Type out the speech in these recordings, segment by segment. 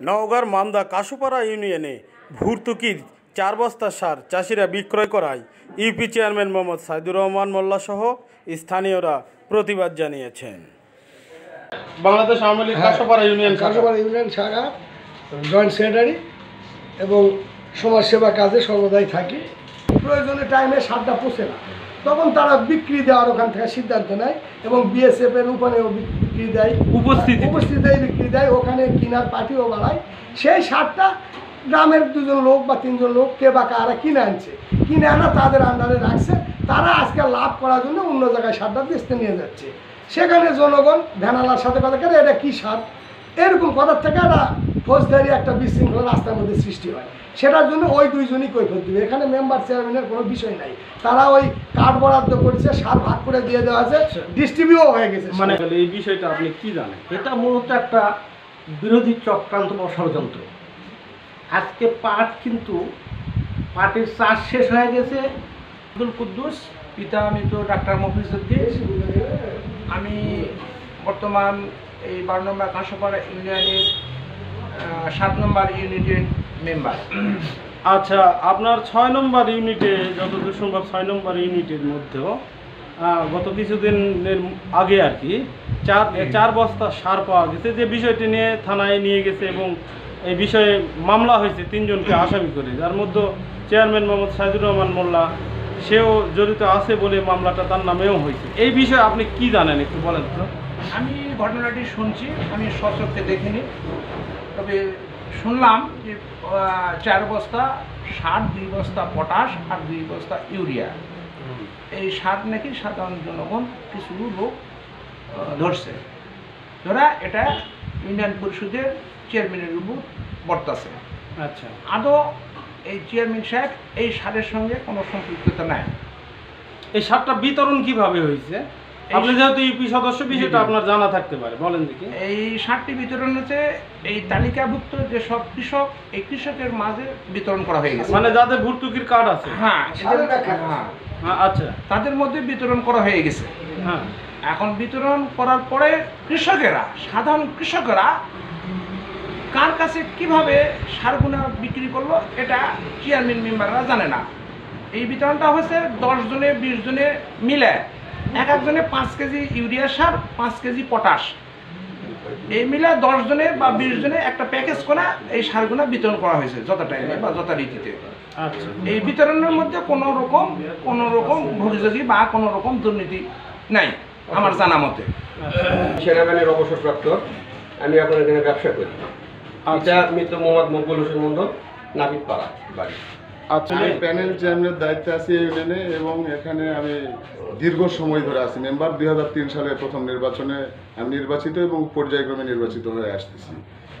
নওগাঁর মান্দা কাশুপাড়া ইউনিয়নে ভর্তুকির চার বস্তা সার চাষিরা বিক্রয় করায়। ইউপি চেয়ারম্যান মোহাম্মদ সাইদুর রহমান মোল্লা সহ স্থানীয়রা প্রতিবাদ জানিয়েছেন। বাংলাদেশ আওয়ামী লীগ কাশুপাড়া ইউনিয়ন কাশুপাড়া ইউনিয়ন শাখা জয়েন্ট সেক্রেটারি এবং সমাজসেবা কাজে সর্বদাই থাকি। প্রয়োজনে টাইমে সারটা পোষে না। তখন তারা বিক্রি দেওয়ার ওখান থেকে সিদ্ধান্ত নেয় এবং বিএসএফ এর ওখানেও বিক্রি দেয়। উপস্থিতি। উপস্থিতিতেই বিক্রি দেয়। ওখানে কিনার পার্টিও বাড়ায়। সেই সারটা গ্রামের দুজন লোক বা তিনজন লোক কে বা কারা কিনে আনছে। কিনে আনা তাদের আন্ডারে রাখছে। তারা আজকে লাভ করার জন্য অন্য জায়গায় সারটা বেচতে নিয়ে যাচ্ছে। সেখানে জনগণ ভ্যানালার সাথে কথা কেন এটা কী সার? এরকম কথার থেকে একটা ফৌজদারি একটা বিশৃঙ্খলা রাস্তার মধ্যে সৃষ্টি হয়। সেটার জন্য ওই দুইজনই কৈফত দিবে। এখানে মেম্বার চেয়ারম্যানের কোনো বিষয় নাই। তারা ওই কাঠ বরাদ্দ করেছে সার ভাগ করে দিয়ে দেওয়া আছে ডিস্ট্রিবিউও হয়ে গেছে। মানে এই বিষয়টা আপনি কি জানেন? এটা মূলত একটা বিরোধী চক্রান্ত বা ষড়যন্ত্র। আজকে পাট কিন্তু পাটের চাষ শেষ হয়ে গেছে। আব্দুল কুদ্দুস পিতা মৃত ডাক্তার মফিজুদ্দিন আমি বর্তমান এই বারো নম্বর কাঁসাপাড়া ইউনিয়নের সাত নম্বর ইউনিটের মেম্বার। আচ্ছা আপনার ছয় নম্বর ইউনিটে যতদূর সম্ভব ছয় নম্বর ইউনিটের মধ্যেও গত কিছুদিনের আগে আর কি চার চার বস্তা সার পাওয়া গেছে। যে বিষয়টি নিয়ে থানায় নিয়ে গেছে এবং এই বিষয়ে মামলা হয়েছে তিনজনকে আসামি করে। যার মধ্যে চেয়ারম্যান মোহাম্মদ সাইদুর রহমান মোল্লা সেও জড়িত আছে বলে মামলাটা তার নামেও হয়েছে। এই বিষয়ে আপনি কি জানেন একটু বলেন তো। আমি ঘটনাটি শুনছি আমি সচক্ষে দেখিনি। তবে শুনলাম যে চার বস্তা সার দুই বস্তা পটাশ আর দুই বস্তা ইউরিয়া। এই সার নাকি সাধারণ জনগণ কিছু লোক ধরছে। ধরা এটা ইউনিয়ন পরিষদের চেয়ারম্যানের উপর বর্তাছে। আচ্ছা। আদৌ এই চেয়ারম্যান সাহেব এই সারের সঙ্গে কোনো সম্পৃক্ততা নাই। এই সারটা বিতরণ কীভাবে হয়েছে? আপনি যেহেতু ইউপি সদস্য বিষয়টা। আপনার জানা থাকতে পারে বলেন দেখি। এই সারটি বিতরণ হচ্ছে এই তালিকাভুক্ত যে সব কৃষক এই কৃষকের মাঝে বিতরণ করা হয়ে গেছে। মানে যাদের ভর্তুকির কার্ড আছে? হ্যাঁ। হ্যাঁ, হ্যাঁ, আচ্ছা। তাদের মধ্যে বিতরণ করা হয়ে গেছে। হ্যাঁ। এখন বিতরণ করার পরে কৃষকেরা সাধারণ কৃষকেরা কার কাছে কীভাবে সারগুনা বিক্রি করল এটা চেয়ারম্যান মেম্বাররা জানে না। এই বিতরণটা হচ্ছে দশ জনে বিশ জনে মিলে। এক একজনে পাঁচ কেজি ইউরিয়া সার পাঁচ কেজি পটাশ। এই মিলে দশ জনে বা বিশ জনে একটা প্যাকেজ করে এই সারগুনা বিতরণ করা হয়েছে যত টাইমে বা যত রীতিতে। আচ্ছা। এই বিতরণের মধ্যে কোনো রকম কোনো রকম ভোগযোগী বা কোনো রকম দুর্নীতি নাই আমার জানা মতে। সেনাবাহিনীর অবসরপ্রাপ্ত আমি এখন এখানে ব্যবসা করি। আচ্ছা। এটা মৃত মোহাম্মদ মকবুল হোসেন মন্ডল নাপিত পাড়া বাড়ি। আচ্ছা আমি প্যানেল চেয়ারম্যানের দায়িত্বে আছি এই ইউনিয়নে এবং এখানে আমি দীর্ঘ সময় ধরে আছি। মেম্বার দুই সালে প্রথম নির্বাচনে আমি নির্বাচিত এবং পর্যায়ক্রমে নির্বাচিত হয়ে আসতেছি।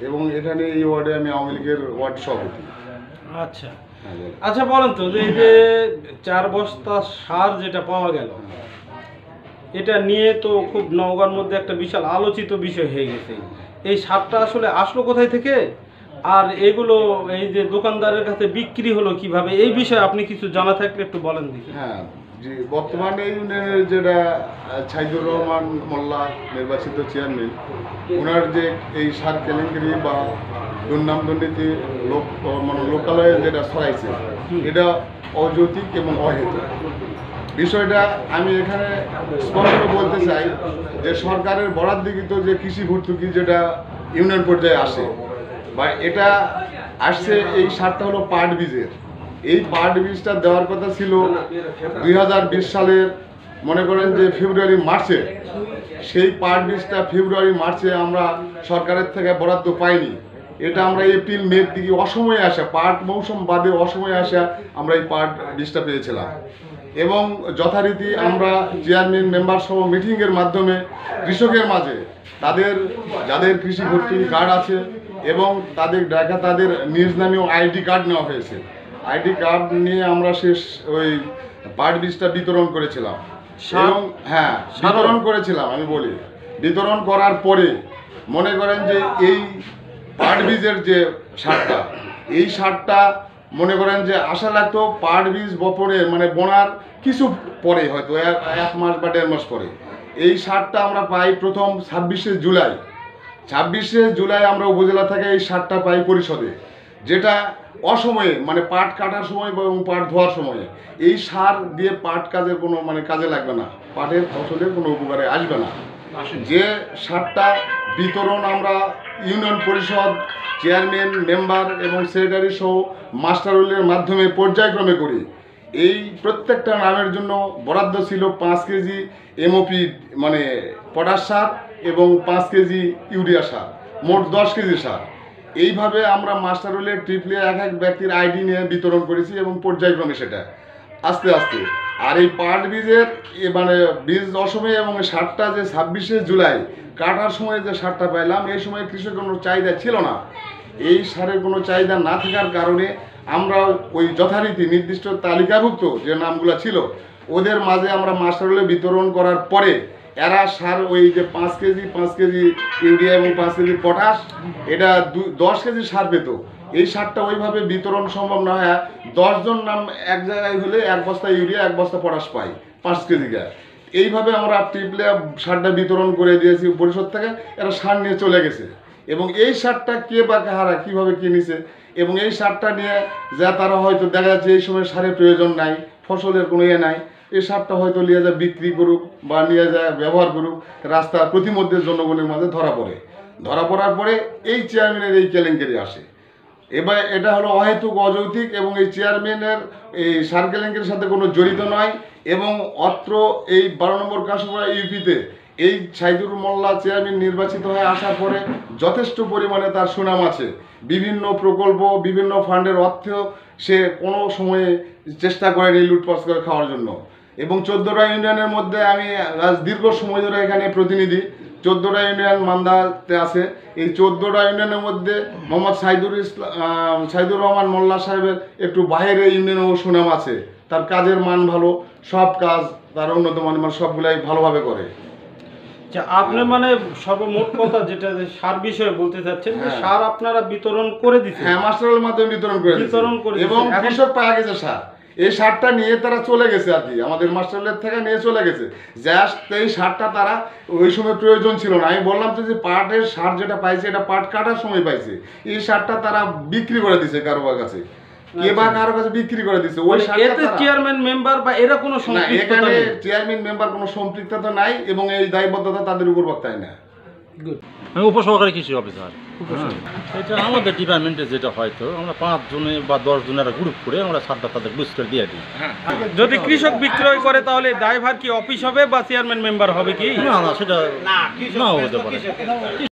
এবং এখানে এই ওয়ার্ডে আমি আওয়ামী লীগের ওয়ার্ড সভাপতি। আচ্ছা। হ্যাঁ, আচ্ছা বলেন তো যে এই যে চার বস্তা সার যেটা পাওয়া গেল এটা নিয়ে তো খুব নওগাঁর মধ্যে একটা বিশাল আলোচিত বিষয় হয়ে গেছে। এই সারটা আসলে আসলো কোথায় থেকে? আর এগুলো এই যে দোকানদারের কাছে বিক্রি হলো কীভাবে? এই বিষয়ে আপনি কিছু জানা থাকলে একটু বলেন দেখি। হ্যাঁ জি বর্তমানে ইউনিয়নের যেটা আহ, ছাইদুর রহমান মোল্লা নির্বাচিত চেয়ারম্যান ওনার যে এই সার কেলেঙ্কারি বা দুর্নাম দুর্নীতি লোক মানে লোকালয়ে যেটা ছড়াইছে এটা অযৌতিক এবং অহেতুক। বিষয়টা আমি এখানে স্পষ্ট বলতে চাই যে সরকারের বরাদ্দকৃত যে কৃষি ভর্তুকি যেটা ইউনিয়ন পর্যায়ে আসে বা এটা আসছে এই সারটা হলো পাট বীজের। এই পাট বীজটা দেওয়ার কথা ছিল দুই হাজার বিশ সালের, মনে করেন যে ফেব্রুয়ারি, মার্চে। সেই পাট বীজটা ফেব্রুয়ারি, মার্চে আমরা সরকারের থেকে বরাদ্দ পাইনি। এটা আমরা এপ্রিল মের দিকে অসময়ে আসা, পাট মৌসুম বাদে অসময়ে আসা আমরা এই পাট বীজটা পেয়েছিলাম। এবং যথারীতি আমরা চেয়ারম্যান মেম্বার সহ মিটিংয়ের মাধ্যমে কৃষকের মাঝে তাদের যাদের কৃষি ভর্তি কার্ড আছে এবং তাদের দেখা তাদের নিজ নামেও আইডি কার্ড নেওয়া হয়েছে। আইডি কার্ড নিয়ে আমরা শেষ ওই পাট বীজটা বিতরণ করেছিলাম। এবং হ্যাঁ? বিতরণ করেছিলাম আমি বলি। বিতরণ করার পরে মনে করেন যে এই পাট বীজের যে সারটা এই সারটা মনে করেন যে আশা লাগতো পাট বীজ বপনের মানে বোনার কিছু পরে হয়তো এক এক মাস বা দেড় মাস পরে। এই সারটা আমরা পাই প্রথম ছাব্বিশে জুলাই। ছাব্বিশে জুলাই আমরা উপজেলা থেকে এই সারটা পাই পরিষদে যেটা অসময়ে মানে পাট কাটার সময় বা এবং পাট ধোয়ার সময়ে। এই সার দিয়ে পাট কাজের কোনো মানে কাজে লাগবে না পাটের ফসলের কোনো উপকারে আসবে না। যে সারটা বিতরণ আমরা ইউনিয়ন পরিষদ চেয়ারম্যান, মেম্বার এবং সেক্রেটারি সহ মাস্টার রোলের মাধ্যমে পর্যায়ক্রমে করি। এই প্রত্যেকটা নামের জন্য বরাদ্দ ছিল পাঁচ কেজি এমওপি মানে পটাশ সার এবং পাঁচ কেজি ইউরিয়া সার, মোট দশ কেজি সার। এইভাবে আমরা মাস্টার রোলের ট্রিপলে এক এক ব্যক্তির আইডি নিয়ে বিতরণ করেছি এবং পর্যায়ক্রমে সেটা। আস্তে আস্তে। আর এই পাট বীজের মানে বীজ অসময়ে এবং সারটা যে ছাব্বিশে জুলাই কাটার সময় যে সারটা পাইলাম, এই সময় কৃষকের কোনো চাহিদা ছিল না। এই সারের কোনো চাহিদা না থাকার কারণে আমরা ওই যথারীতি নির্দিষ্ট তালিকাভুক্ত যে নামগুলো ছিল, ওদের মাঝে আমরা মাস্টারলে বিতরণ করার পরে এরা সার ওই যে পাঁচ কেজি পাঁচ কেজি ইউরিয়া এবং পাঁচ কেজি পটাশ, এটা দু, দশ কেজি সার পেত। এই সারটা ওইভাবে বিতরণ সম্ভব না হয়। দশজন নাম এক জায়গায় হলে এক বস্তা ইউরিয়া, এক বস্তা পটাশ পাই, পাঁচ কেজি গায়ে এইভাবে আমরা ট্রিপলে সারটা বিতরণ করে দিয়েছি পরিষদ থেকে, এরা সার নিয়ে চলে গেছে। এবং এই সারটা কে বা কাহারা কীভাবে কিনেছে, এবং এই সারটা নিয়ে যা তারা হয়তো দেখা যাচ্ছে এই সময় সারের প্রয়োজন নাই, ফসলের কোনো ইয়ে নাই, এই সারটা হয়তো নিয়ে যায় বিক্রি করুক বা নিয়ে যায় ব্যবহার করুক রাস্তা প্রতিমধ্যে জনগণের মাঝে ধরা পড়ে। ধরা পড়ার পরে এই চেয়ারম্যানের এই কেলেঙ্কারি আসে। এবার এটা হলো অহেতুক, অযৌক্তিক এবং এই চেয়ারম্যানের এই সার কেলেঙ্কারির সাথে কোনো জড়িত নয় এবং অত্র এই বারো নম্বর কাশপুরা ইউপিতে এই সাইদুর মোল্লা চেয়ারম্যান নির্বাচিত হয়ে আসার পরে যথেষ্ট পরিমাণে তার সুনাম আছে। বিভিন্ন প্রকল্প, বিভিন্ন ফান্ডের অর্থ সে কোনো সময়ে চেষ্টা করেনি লুটপাট করে খাওয়ার জন্য। এবং চোদ্দোটা ইউনিয়নের মধ্যে আমি আজ দীর্ঘ সময় ধরে এখানে প্রতিনিধি। চোদ্দোটা ইউনিয়ন মান্দাতে আছে। এই চোদ্দোটা ইউনিয়নের মধ্যে মোহাম্মদ সাইদুর ইসলাম সাইদুর রহমান মোল্লা সাহেবের একটু বাইরে ইউনিয়নেও সুনাম আছে। তার কাজের মান ভালো সব কাজ তার উন্নত মান মানে সবগুলাই ভালোভাবে করে। আচ্ছা আপনি মানে সর্বমোট কথা যেটা সার বিষয়ে বলতে চাচ্ছেন যে হ্যাঁ। সার আপনারা বিতরণ করে দিচ্ছেন হ্যাঁ মাস্টারের মাধ্যমে বিতরণ করে। বিতরণ করে এবং কৃষক পাওয়া গেছে সার। এই সারটা নিয়ে তারা চলে গেছে আর কি। আমাদের মাস্টারের থেকে নিয়ে চলে গেছে। জাস্ট এই সারটা তারা ওই সময় প্রয়োজন ছিল না। আমি বললাম তো যে পাটের সার যেটা পাইছে এটা পাট কাটার সময় পাইছে। এই সারটা তারা বিক্রি করে দিছে কারোবার কাছে। কে বা কারও কাছে বিক্রি করে দিছে ওই মানে এতে চেয়ারম্যান মেম্বার বা এরা কোনো সম্পৃক্ততা এখানে চেয়ারম্যান মেম্বার কোনো সম্পৃক্ততা নাই এবং এই দায়বদ্ধতা তাদের উপর বক্তায় না আমি উপসহকারী কৃষি অফিসার। এটা আমাদের ডিপার্টমেন্টে যেটা হয়তো আমরা পাঁচ জনে বা দশ জনের গ্রুপ করে আমরা সারটা তাদের বুঝ করে দিয়ে দিই। যদি কৃষক বিক্রয় করে তাহলে ড্রাইভার কি অফিস হবে বা চেয়ারম্যান মেম্বার হবে কি? না না সেটা না হতে পারে।